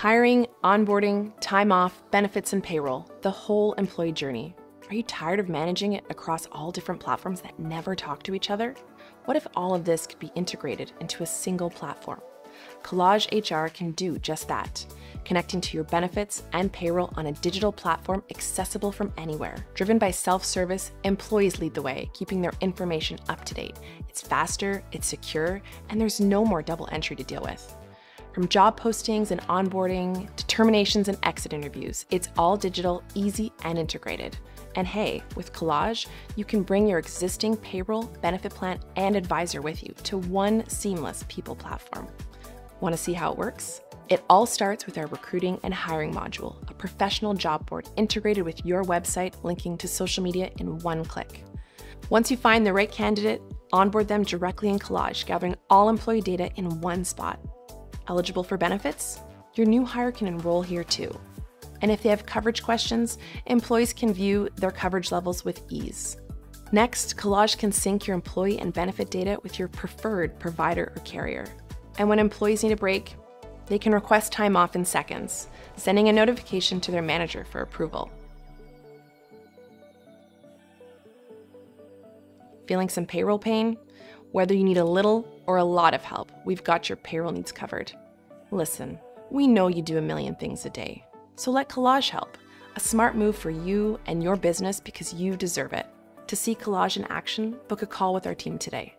Hiring, onboarding, time off, benefits, and payroll, the whole employee journey. Are you tired of managing it across all different platforms that never talk to each other? What if all of this could be integrated into a single platform? Collage HR can do just that, connecting to your benefits and payroll on a digital platform accessible from anywhere. Driven by self service, employees lead the way, keeping their information up to date. It's faster, it's secure, and there's no more double entry to deal with. From job postings and onboarding to terminations and exit interviews, it's all digital, easy, and integrated. And hey, with Collage, you can bring your existing payroll, benefit plan, and advisor with you to one seamless people platform. Want to see how it works? It all starts with our recruiting and hiring module, a professional job board integrated with your website, linking to social media in one click. Once you find the right candidate, onboard them directly in Collage, gathering all employee data in one spot. Eligible for benefits? Your new hire can enroll here too. And if they have coverage questions, employees can view their coverage levels with ease. Next, Collage can sync your employee and benefit data with your preferred provider or carrier. And when employees need a break, they can request time off in seconds, sending a notification to their manager for approval. Feeling some payroll pain? Whether you need a little or a lot of help, we've got your payroll needs covered. Listen, we know you do a million things a day, so let Collage help. A smart move for you and your business because you deserve it. To see Collage in action, book a call with our team today.